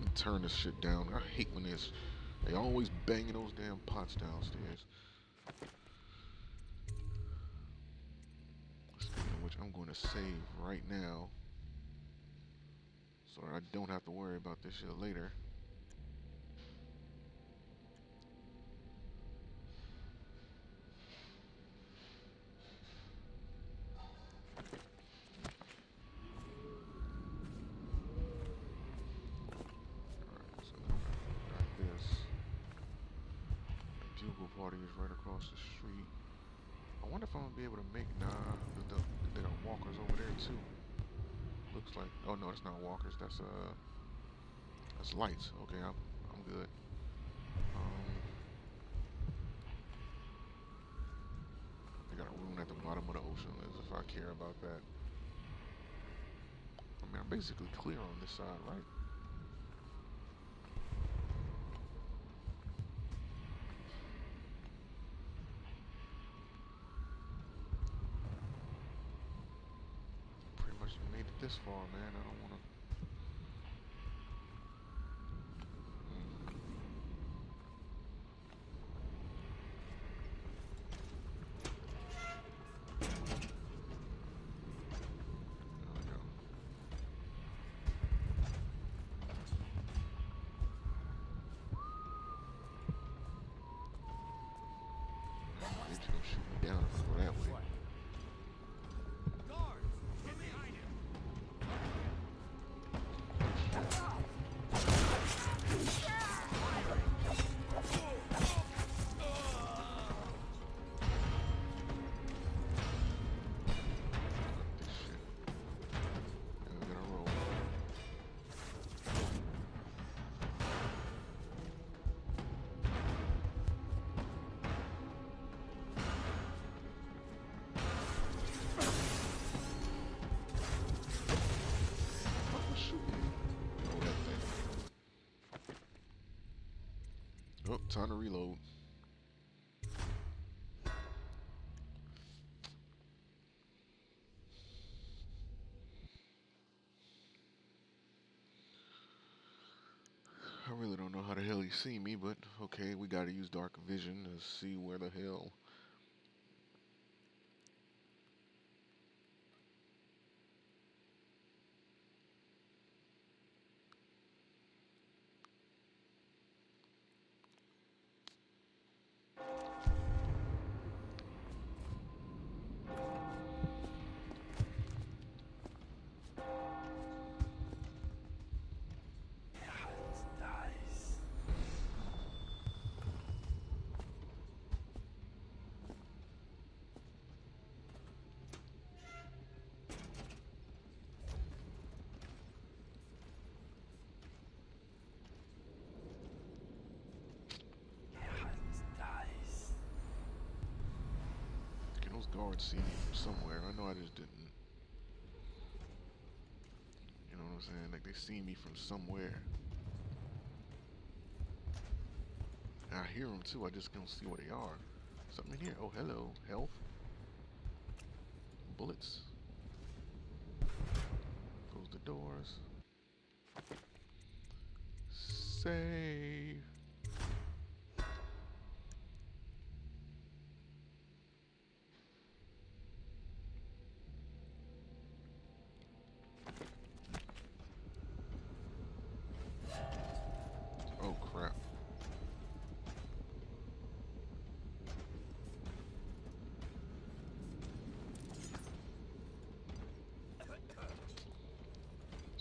Me turn this shit down. I hate when this. They always banging those damn pots downstairs. Which, I'm going to save right now. So I don't have to worry about this shit later. Is right across the street. I wonder if I'm gonna be able to make nah the, the, there are walkers over there too. Looks like oh no that's not walkers, that's uh that's lights. Okay, I'm I'm good. Um they got a room at the bottom of the ocean as if I care about that. I mean I'm basically clear on this side, right? This far, man. I don't Oh, time to reload. I really don't know how the hell he see me, but okay, we gotta use dark vision to see where the hell. Those guards see me from somewhere? I know I just didn't. You know what I'm saying? Like they see me from somewhere. And I hear them too. I just don't see where they are. Something in here. Oh, hello. Health. Bullets. Close the doors. Save.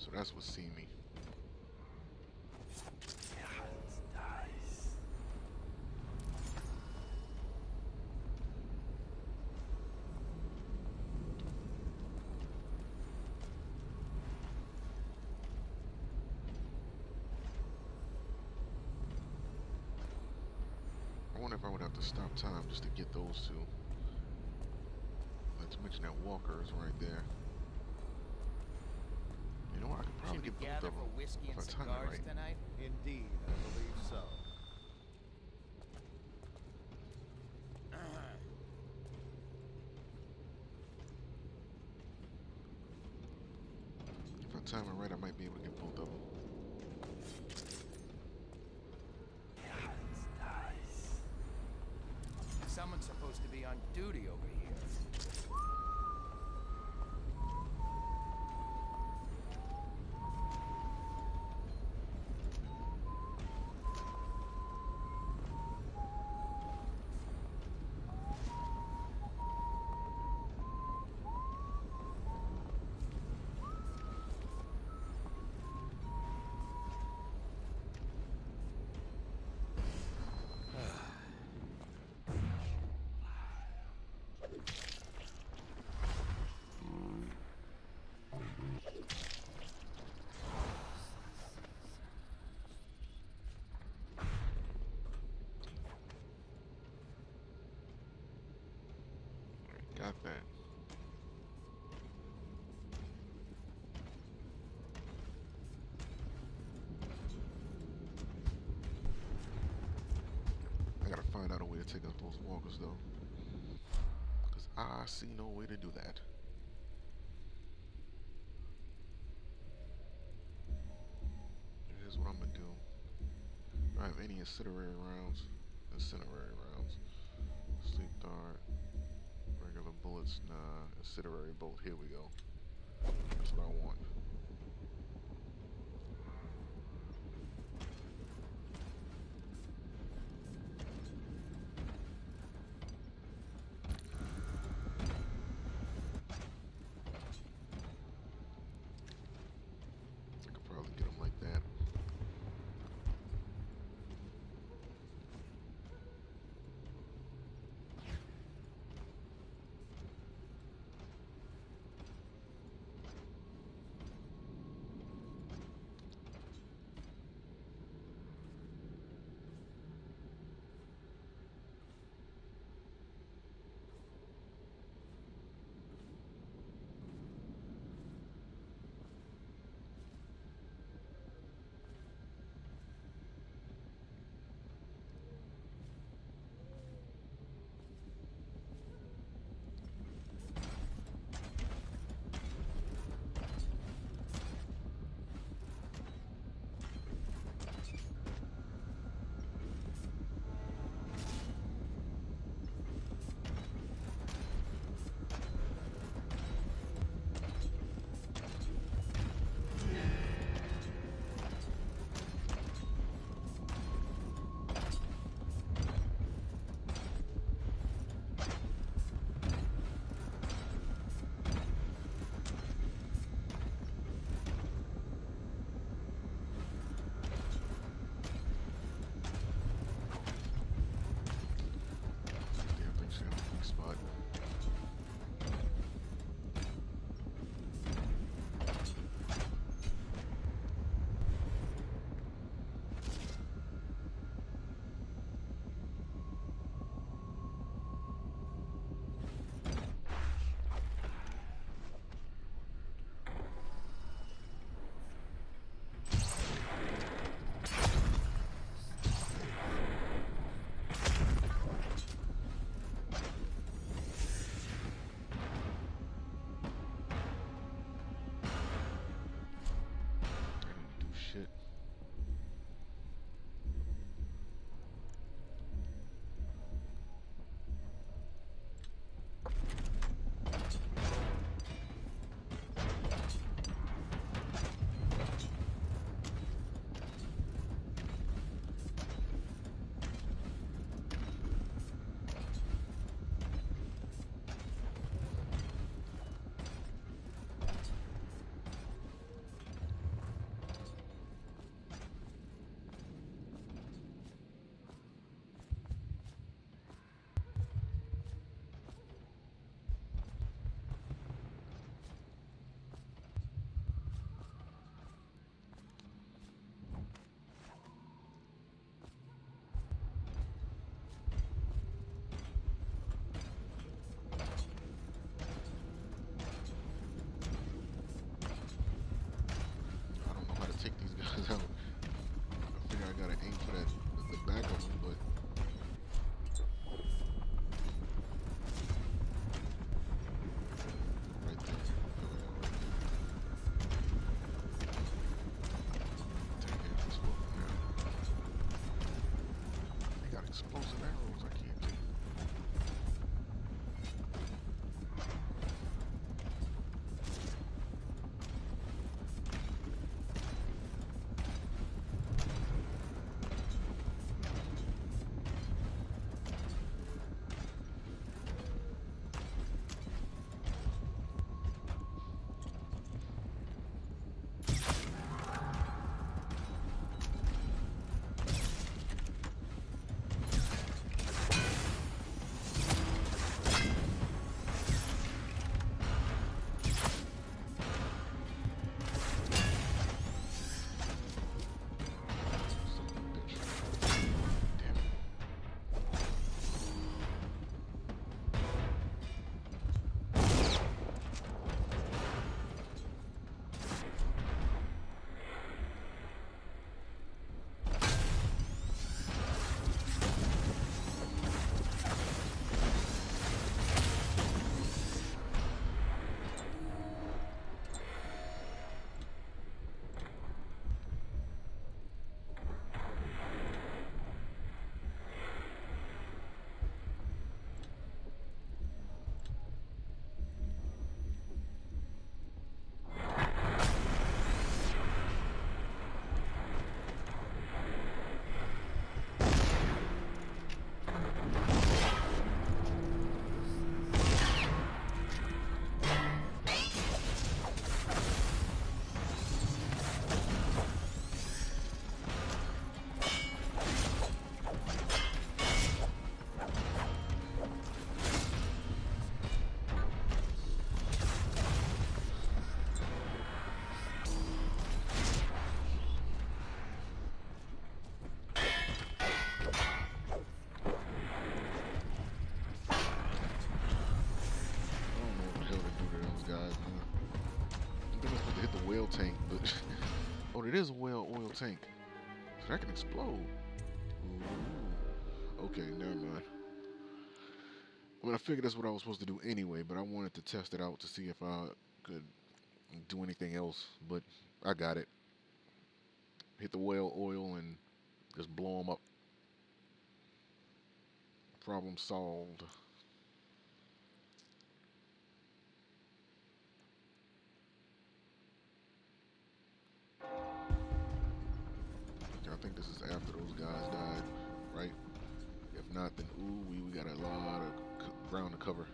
So that's what see me. I wonder if I would have to stop time just to get those two. Not to mention that walker is right there. You know what? I could probably Should we get both gather for whiskey if and I time it cigars right. tonight? Indeed, I believe so. If I time it right, I might be able to get both of them. Someone's supposed to be on duty over here. Got that. I gotta find out a way to walkers though. Cause I see no way to do that. Here's what I'm gonna do. Do I have any incinerary rounds? Incinerary rounds. Sleep dart. Regular bullets, nah. Incinerary bolt, here we go. That's what I want. enfrente. Whale tank, but oh, it is a whale oil tank, so that can explode. Ooh. Okay, never mind. I mean, I figured that's what I was supposed to do anyway, but I wanted to test it out to see if I could do anything else. But I got it. Hit the whale oil and just blow them up. Problem solved. This is after those guys died, right? If not, then ooh, we, we got a lot of ground to cover.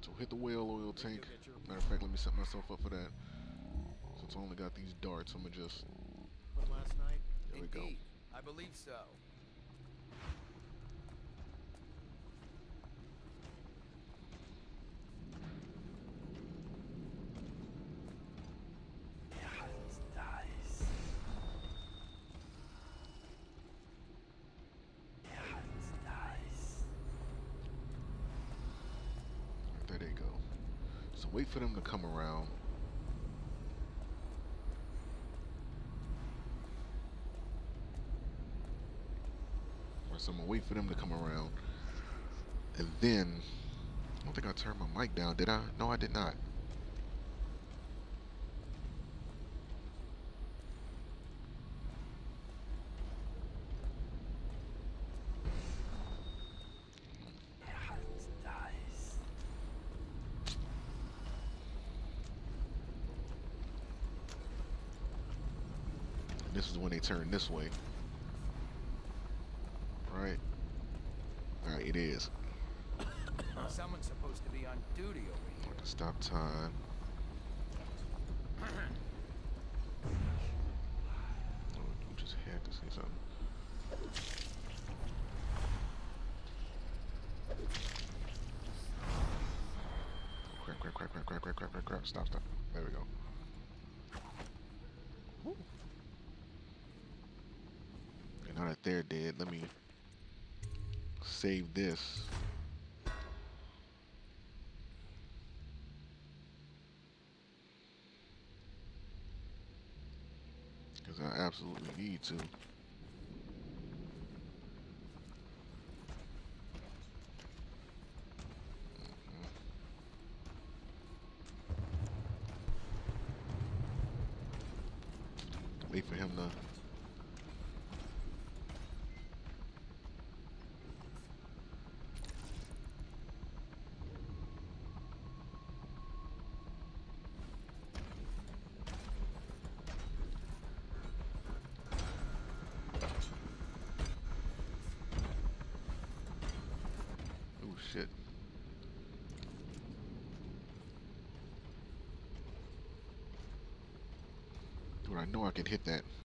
So hit the whale oil tank. Matter of fact, let me set myself up for that. Since I only got these darts, I'm gonna just. From last night? There we go. I believe so. There they go. So wait for them to come around. So I'm gonna wait for them to come around. And then, I don't think I turned my mic down, did I? No, I did not. This is when they turn this way. Right? Alright, it is. Someone's supposed to be on duty over here. Stop time. Oh, you just had to say something. Crap, crap, crap, crap, crap, crap, crap, crap, crap. Stop, stop. There we go. And now that they're dead, let me save this. Because I absolutely need to. Mhm. Wait for him to. Oh shit. Dude, I know I can hit that.